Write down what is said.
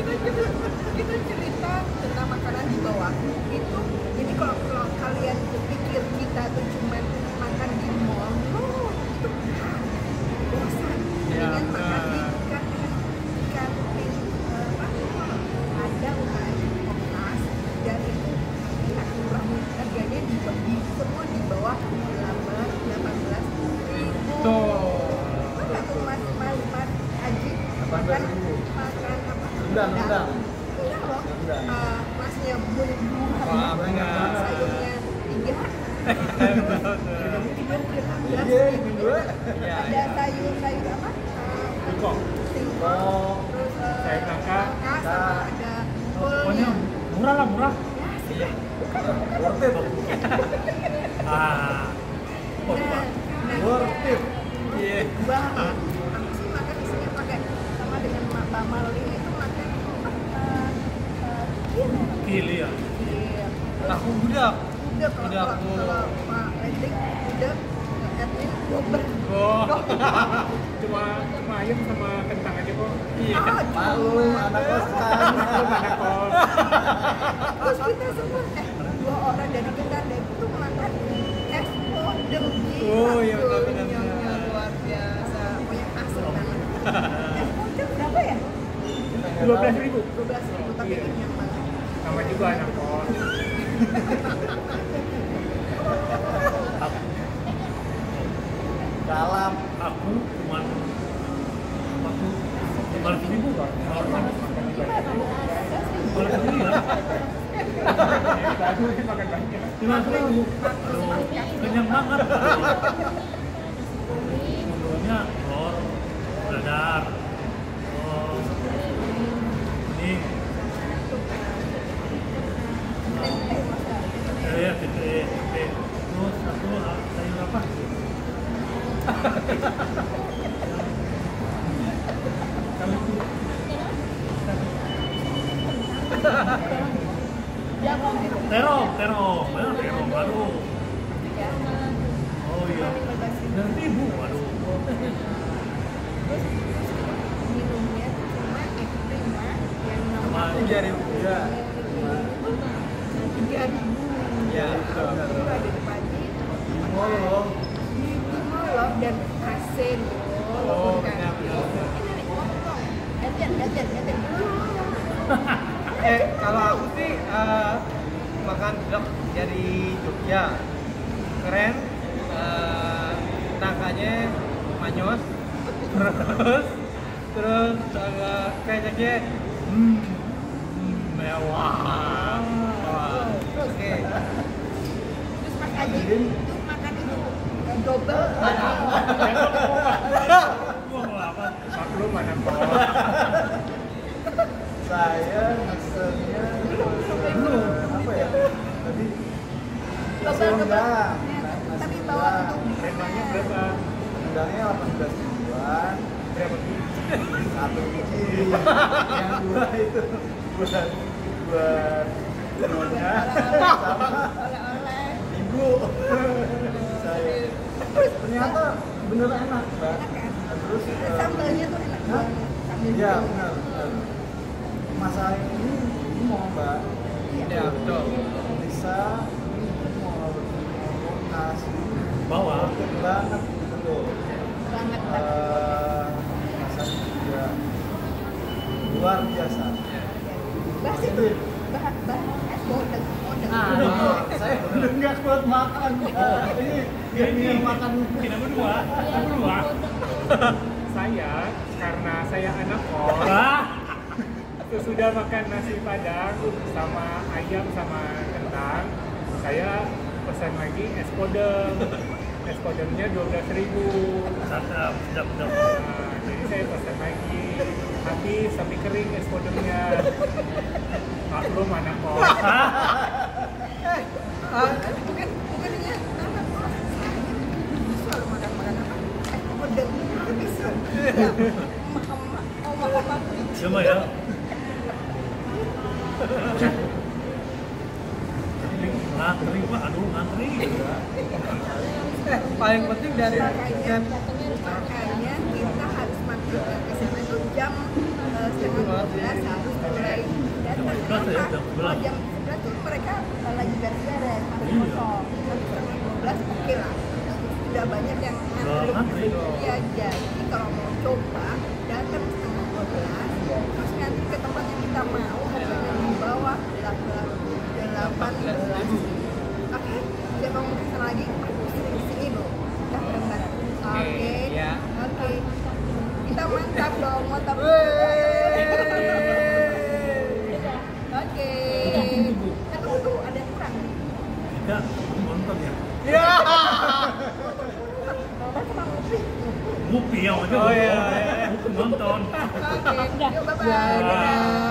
kita cerita, kita cerita tentang makanan di bawah. Itu jadi kalau, kalau kalian pikir kita tuh cuma rendang. Enggak loh. Eh, masnya. Wah, banyak. Sayurnya tiga. Iya, dua. Iya, Ada iya. sayur sayur apa? Singkong. Singkong. Terus Sayur nangka. nangka sama ada Pokoknya murah lah murah. Ya, sudah. Worth it. Ah. Worth it. Iya. banget. Aku sih makan isinya pakai sama dengan Mak Bamal ini itu makan apa? Eh, eh, Gili ya. Iya. Tahu budak. udah kalau Udah kalau, aku. kalau Pak Edwin gober Oh. Cuma cuma ayam sama kentang aja kok. Iya. Maklum, anak kosan. Mana kos? terus kita semua eh dua orang dari kita itu makan es podeng Oh, iya, benar, benar, luar biasa punya asem banget es podeng berapa ya Dua belas ribu. dua belas ribu tapi Iya. kenyang juga anak kos. Salam. Aku waktu lima ratus ribu ratus ribu ya. Ribu. Kenyang banget. Dadar, terus kuning, eh, tempe, tempe. Terus satu ah, sayur apa? Kamu tuh terong, mana terong, aduh. Oh iya, sembilan ribu, aduh. minumnya cuma prima yang Tiga ribu. Ya. tiga ribu Ya, itu ada di pagi mall loh dan asin Oh, benar, ini nih potong gantian gantian gantian Eh, kalau aku sih eh, makan blok dari Jogja. Keren. Eh, nangkanya manyos. Terus terus agak kayaknya Hmm, mewah. Wah. oke. terus pas aja itu makan itu double Gua mau apa? Maklum anak kos. Saya mesennya belum apa ya? Tadi double double Rendang. tapi bawa untuk Remanya berapa? Rendangnya 18 ribuan. Berapa biji? Satu biji. Yang dua itu buat buat nyonya sama oleh-oleh ibu. Saya ternyata bener enak, Mbak. kan Terus eh, sambalnya tuh enak Iya benar. Masalah ini ini mau mbak. Ya, betul. Bisa ini mau mau kasih Bawa. worth banget gitu banget banget Eh, rasanya juga luar biasa. bahas itu bahas bahas es bodeng bodeng Ah. Saya udah nggak kuat makan. Ini ini yang makan Kita berdua, kita berdua. Saya karena saya anak kos. Ah, Sesudah makan nasi padang sama ayam sama kentang, saya pesan lagi es podeng. Es podengnya 12.000 ribu. sedap, sedap, sedap. Nah, jadi saya pesan lagi. Habis sampai kering es podengnya. Maklum anak kos. bukan bukan bukannya anak kos selalu makan makan apa Oma-oma Coba ya. Ngantri pak, aduh ngantri. Eh, paling penting dari makanya dan makanya kita harus mampir ke sana itu jam setengah dua belas harus mulai datang. Jam 11 jam 11. Jam sebelas tuh mereka lagi beres-beres harus kosong. Nanti setengah dua belas oke lah. Sudah banyak yang ngantri. Jadi kalau mau coba datang setengah dua belas terus nanti ke tempat yang kita mau harganya di bawah delapan delapan belas oke siapa mau ke sana lagi aku sini sini loh kita bareng-bareng oke ya. oke kita mantap dong mantap oke Eh, tunggu tunggu ada yang kurang Kita nonton ya. ya cuma ngopi Ngupi aja. Oh, iya, iya. Nonton. oke yuk bye bye dadah